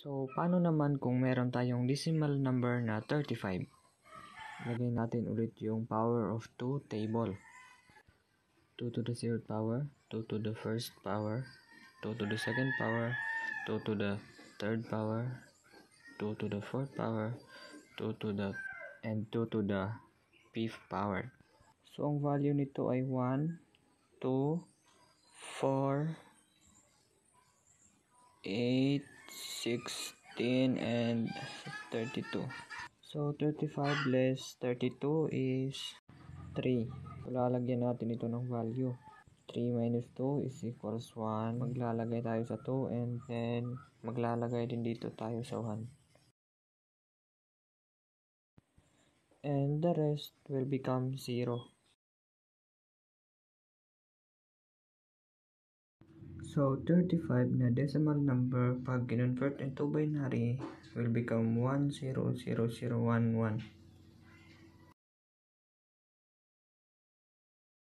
So, paano naman kung meron tayong decimal number na 35? Lagay natin ulit yung power of 2 table. 2 to the 0th power, 2 to the first power, 2 to the second power, 2 to the third power, 2 to the fourth power, 2 to the and 2 to the fifth power. So, ang value nito ay 1, 2, 4, 8, 16, and 32. So, 35 less 32 is 3. Lalagyan natin ito ng value. 3 minus 2 is equals 1. Maglalagay tayo sa 2 and then maglalagay din dito tayo sa 1. And the rest will become 0. So, 35 na decimal number pag kinonvert into binary will become 10011.